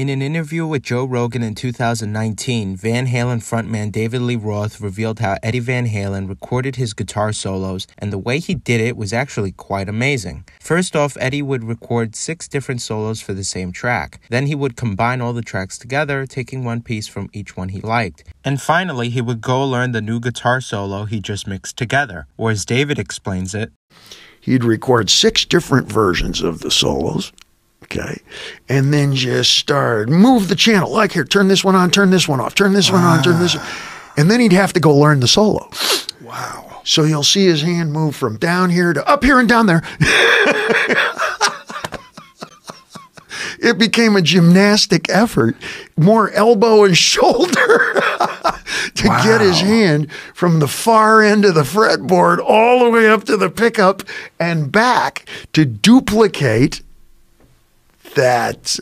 In an interview with Joe Rogan in 2019, Van Halen frontman David Lee Roth revealed how Eddie Van Halen recorded his guitar solos, and the way he did it was actually quite amazing. First off, Eddie would record six different solos for the same track. Then he would combine all the tracks together, taking one piece from each one he liked. And finally, he would go learn the new guitar solo he just mixed together. Or as David explains it, he'd record six different versions of the solos Okay. And then just start, move the channel. Like here, turn this one on, turn this one off, turn this one on, turn this. Ah. And then he'd have to go learn the solo. Wow. So you'll see his hand move from down here to up here and down there. it became a gymnastic effort, more elbow and shoulder to wow. get his hand from the far end of the fretboard all the way up to the pickup and back to duplicate that